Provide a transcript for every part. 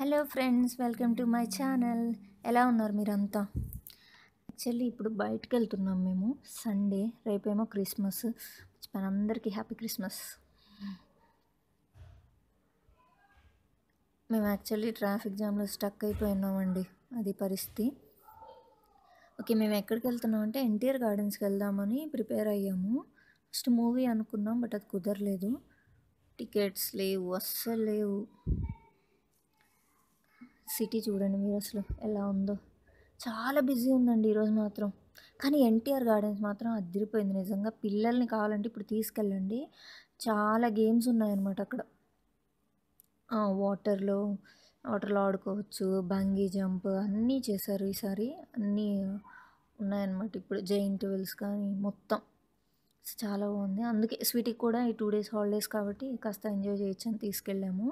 Hello friends welcome to my channel. ఎలా ఉన్నారు మీరంతా? యాక్చువల్లీ ఇప్పుడు బయటకు వెళ్తున్నాం మేము. సండే రేపేమో క్రిస్మస్. అందరికీ హ్యాపీ క్రిస్మస్. మేము యాక్చువల్లీ ట్రాఫిక్ జామ్లో స్టక్ అయిపోయినామండి అది పరిస్థితి. ఓకే మేము ఎక్కడికి వెళ్తున్నాం అంటే ఎన్టీఆర్ గార్డెన్స్కి వెళ్దామని ప్రిపేర్ అయ్యాము. ఫస్ట్ మూవీ అనుకున్నాం బట్ అది కుదరలేదు. టికెట్స్ లేవు అస్సలు లేవు. సిటీ చూడండి మీరు అసలు ఎలా ఉందో. చాలా బిజీ ఉందండి ఈరోజు మాత్రం. కానీ ఎన్టీఆర్ గార్డెన్స్ మాత్రం అదిరిపోయింది నిజంగా. పిల్లల్ని కావాలంటే ఇప్పుడు తీసుకెళ్ళండి. చాలా గేమ్స్ ఉన్నాయన్నమాట అక్కడ. వాటర్లో వాటర్లో ఆడుకోవచ్చు బంగీ జంప్ అన్నీ చేశారు ఈసారి. అన్నీ ఉన్నాయన్నమాట ఇప్పుడు. జైంట్ విల్స్ కానీ మొత్తం. చాలా బాగుంది. అందుకే స్వీటీకి కూడా ఈ టూ డేస్ హాలిడేస్ కాబట్టి కాస్త ఎంజాయ్ చేయొచ్చు అని తీసుకెళ్ళాము.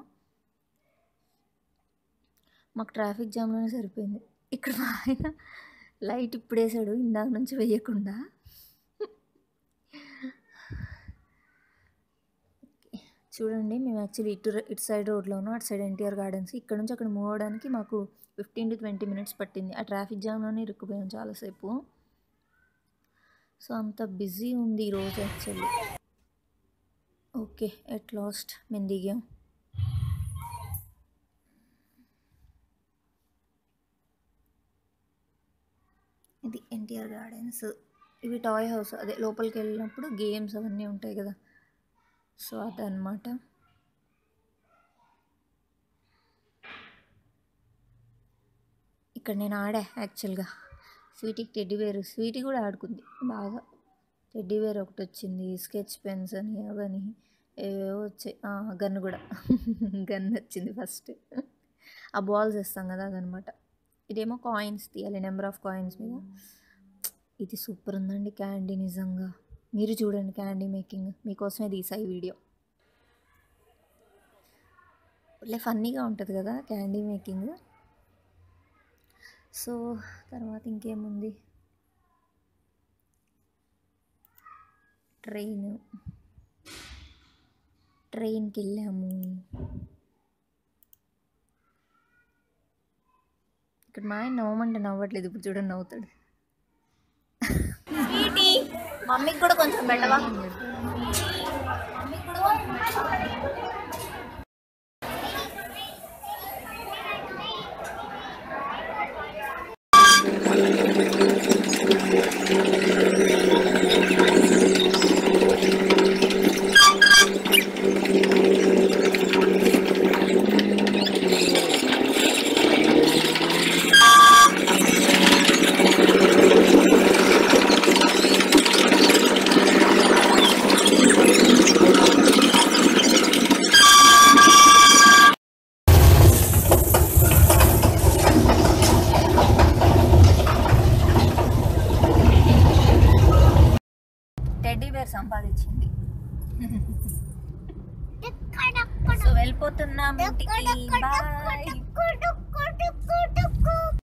మాకు ట్రాఫిక్ జామ్లోనే సరిపోయింది. ఇక్కడ మా ఆయన లైట్ ఇప్పుడు వేసాడు ఇందాక నుంచి వేయకుండా. చూడండి మేము యాక్చువల్లీ ఇటు ఇటు సైడ్ రోడ్లో ఉన్నాం అటు సైడ్ ఎన్టీఆర్ గార్డెన్స్. ఇక్కడ నుంచి అక్కడ మూవ్ అవడానికి మాకు ఫిఫ్టీన్ టు ట్వంటీ మినిట్స్ పట్టింది. ఆ ట్రాఫిక్ జామ్లోనే ఇరుక్కుపోయాం చాలాసేపు. సో అంత బిజీ ఉంది ఈరోజు యాక్చువల్లీ. ఓకే ఎట్ లాస్ట్ మేము దిగాం. ఇది ఎన్టీఆర్ గార్డెన్స్. ఇవి టాయ్ హౌస్ అదే లోపలికి వెళ్ళినప్పుడు గేమ్స్ అవన్నీ ఉంటాయి కదా. సో అదనమాట ఇక్కడ నేను ఆడా యాక్చువల్గా స్వీటీకి టెడ్డీ వేర్ స్వీటీ కూడా ఆడుకుంది. బాగా. టెడ్డీ వేర్ ఒకటి వచ్చింది. స్కెచ్ పెన్స్ అని అవని ఏవేవో వచ్చాయి. గన్ కూడా. గన్ వచ్చింది ఫస్ట్ ఆ బాల్స్ వేస్తాం కదా అదనమాట ఇదేమో కాయిన్స్ తీయాలి నెంబర్ ఆఫ్ కాయిన్స్ మీద. ఇది సూపర్ ఉందండి క్యాండీ నిజంగా. మీరు చూడండి క్యాండీ మేకింగ్ మీకోసమే తీసా ఈ వీడియో లే ఫన్నీగా ఉంటుంది కదా క్యాండీ మేకింగ్ సో తర్వాత ఇంకేముంది? ట్రైన్ ట్రైన్కి వెళ్ళాము. ఇక్కడ మా ఆయన నవ్వమంటే నవ్వట్లేదు. ఇప్పుడు చూడండి నవ్వుతాడు. మమ్మీకి కూడా కొంచెం పెట్టవా బేర్ సంపాదించింది. సో వెళ్ళిపోతున్నాం ఇంటికి. బాయ్